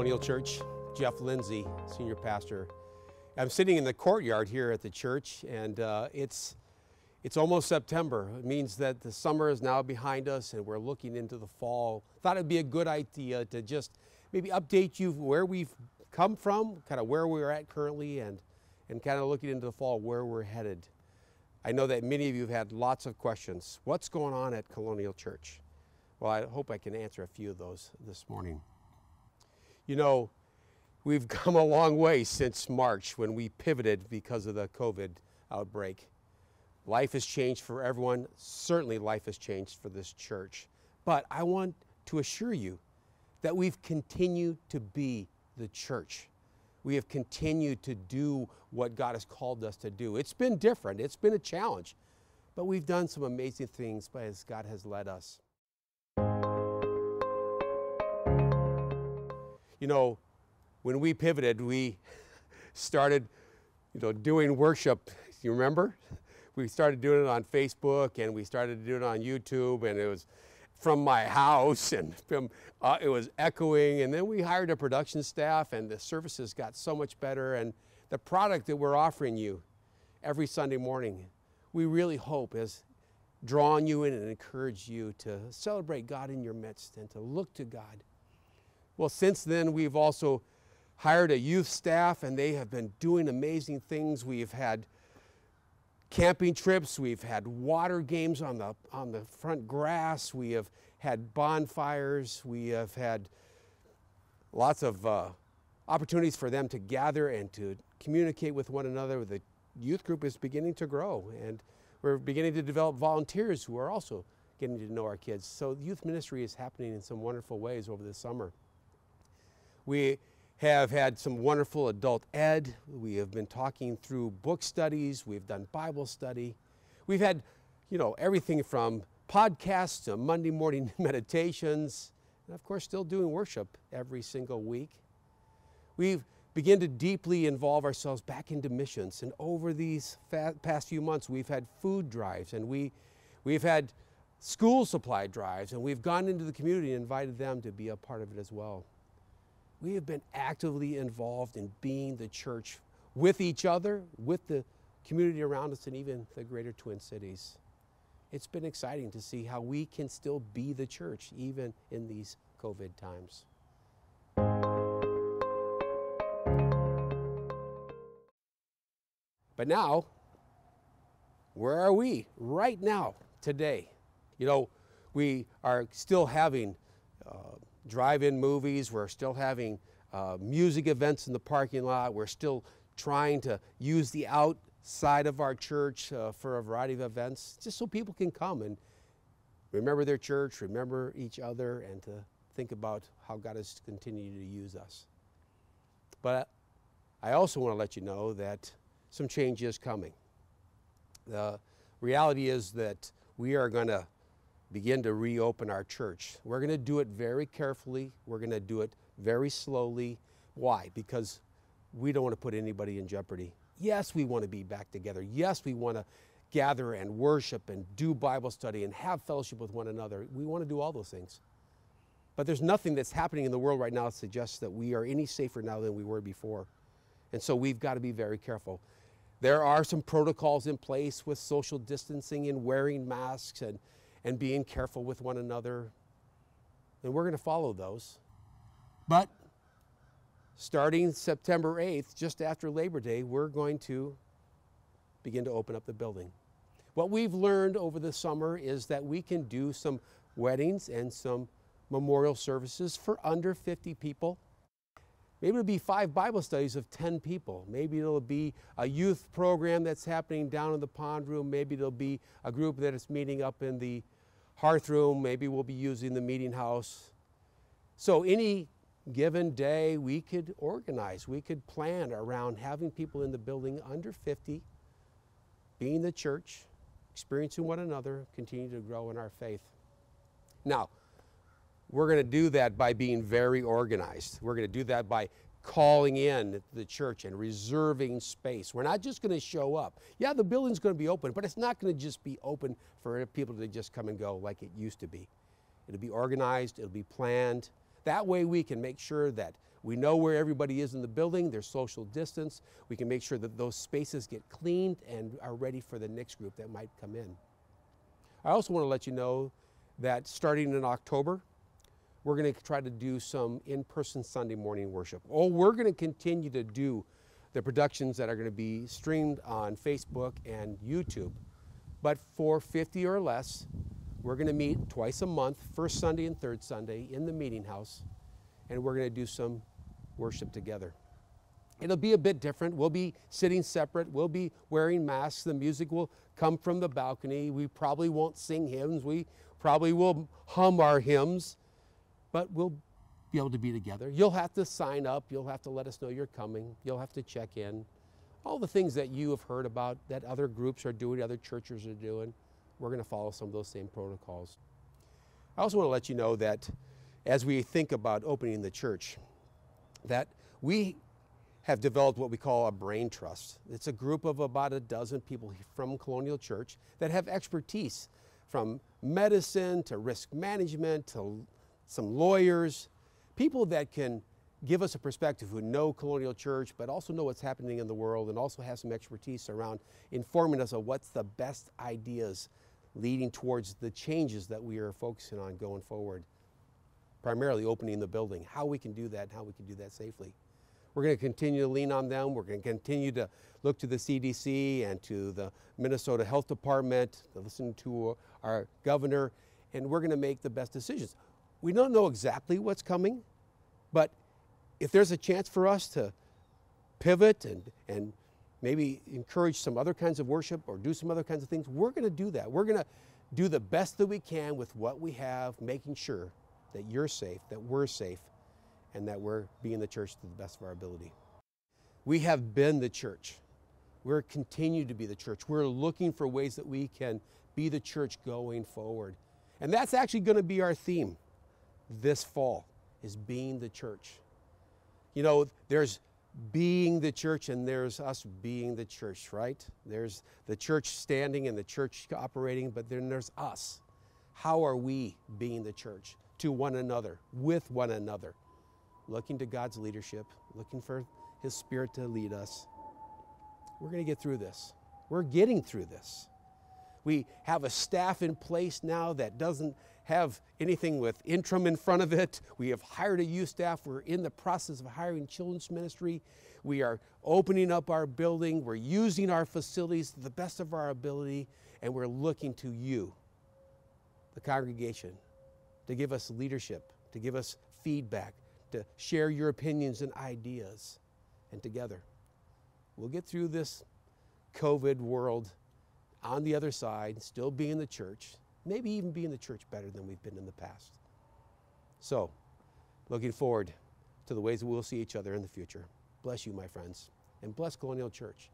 Colonial Church. Jeff Lindsay, Senior Pastor. I'm sitting in the courtyard here at the church, and uh, it's, it's almost September. It means that the summer is now behind us and we're looking into the fall. Thought it'd be a good idea to just maybe update you where we've come from, kind of where we're at currently, and, and kind of looking into the fall where we're headed. I know that many of you have had lots of questions. What's going on at Colonial Church? Well, I hope I can answer a few of those this morning. You know, we've come a long way since March when we pivoted because of the COVID outbreak. Life has changed for everyone. Certainly, life has changed for this church. But I want to assure you that we've continued to be the church. We have continued to do what God has called us to do. It's been different, it's been a challenge, but we've done some amazing things as God has led us. You know, when we pivoted, we started, you know, doing worship. You remember? We started doing it on Facebook and we started doing it on YouTube, and it was from my house and from uh, it was echoing. And then we hired a production staff, and the services got so much better. And the product that we're offering you every Sunday morning, we really hope has drawn you in and encouraged you to celebrate God in your midst and to look to God. Well, since then, we've also hired a youth staff, and they have been doing amazing things. We've had camping trips, we've had water games on the, on the front grass, we have had bonfires, we have had lots of uh, opportunities for them to gather and to communicate with one another. The youth group is beginning to grow, and we're beginning to develop volunteers who are also getting to know our kids. So youth ministry is happening in some wonderful ways over the summer. We have had some wonderful adult ed. We have been talking through book studies. We've done Bible study. We've had, you know, everything from podcasts to Monday morning meditations, and of course, still doing worship every single week. We've begun to deeply involve ourselves back into missions, and over these past few months, we've had food drives, and we, we've had school supply drives, and we've gone into the community and invited them to be a part of it as well we have been actively involved in being the church with each other, with the community around us, and even the greater Twin Cities. It's been exciting to see how we can still be the church even in these COVID times. But now, where are we right now, today? You know, we are still having uh, drive-in movies. We're still having uh, music events in the parking lot. We're still trying to use the outside of our church uh, for a variety of events, just so people can come and remember their church, remember each other, and to think about how God has continued to use us. But I also want to let you know that some change is coming. The reality is that we are going to begin to reopen our church. We're going to do it very carefully. We're going to do it very slowly. Why? Because we don't want to put anybody in jeopardy. Yes, we want to be back together. Yes, we want to gather and worship and do Bible study and have fellowship with one another. We want to do all those things. But there's nothing that's happening in the world right now that suggests that we are any safer now than we were before. And so we've got to be very careful. There are some protocols in place with social distancing and wearing masks and and being careful with one another. And we're going to follow those. But starting September 8th, just after Labor Day, we're going to begin to open up the building. What we've learned over the summer is that we can do some weddings and some memorial services for under 50 people. Maybe it'll be five Bible studies of 10 people. Maybe it'll be a youth program that's happening down in the pond room. Maybe it'll be a group that is meeting up in the hearth room. Maybe we'll be using the meeting house. So, any given day, we could organize, we could plan around having people in the building under 50, being the church, experiencing one another, continue to grow in our faith. Now, we're going to do that by being very organized. We're going to do that by calling in the church and reserving space. We're not just going to show up. Yeah, the building's going to be open, but it's not going to just be open for people to just come and go like it used to be. It'll be organized, it'll be planned. That way we can make sure that We know where everybody is in the building, there's social distance. We can make sure that those spaces get cleaned and are ready for the next group that might come in. I also want to let you know that starting in October, we're going to try to do some in person Sunday morning worship. Oh, we're going to continue to do the productions that are going to be streamed on Facebook and YouTube. But for 50 or less, we're going to meet twice a month, first Sunday and third Sunday, in the meeting house, and we're going to do some worship together. It'll be a bit different. We'll be sitting separate. We'll be wearing masks. The music will come from the balcony. We probably won't sing hymns. We probably will hum our hymns, but we'll be able to be together. You'll have to sign up. You'll have to let us know you're coming. You'll have to check in. All the things that you have heard about that other groups are doing, other churches are doing, we're going to follow some of those same protocols. I also want to let you know that as we think about opening the church, that we have developed what we call a brain trust. It's a group of about a dozen people from Colonial Church that have expertise from medicine to risk management to some lawyers, people that can give us a perspective who know Colonial Church, but also know what's happening in the world and also have some expertise around informing us of what's the best ideas leading towards the changes that we are focusing on going forward. Primarily opening the building, how we can do that and how we can do that safely. We're going to continue to lean on them. We're going to continue to look to the CDC and to the Minnesota Health Department, to listen to our governor, and we're going to make the best decisions. We don't know exactly what's coming, but if there's a chance for us to pivot and, and maybe encourage some other kinds of worship or do some other kinds of things, we're going to do that. We're going to do the best that we can with what we have, making sure that you're safe, that we're safe, and that we're being the church to the best of our ability. We have been the church. We're continue to be the church. We're looking for ways that we can be the church going forward. And that's actually going to be our theme this fall is being the church. You know, there's being the church and there's us being the church, right? There's the church standing and the church operating, but then there's us. How are we being the church to one another, with one another? Looking to God's leadership, looking for His Spirit to lead us. We're going to get through this. We're getting through this. We have a staff in place now that doesn't have anything with interim in front of it. We have hired a youth staff. We're in the process of hiring children's ministry. We are opening up our building. We're using our facilities to the best of our ability, and we're looking to you, the congregation, to give us leadership, to give us feedback, to share your opinions and ideas. And together, we'll get through this COVID world on the other side, still being the church, maybe even be in the church better than we've been in the past. So, looking forward to the ways that we'll see each other in the future. Bless you, my friends, and bless Colonial Church.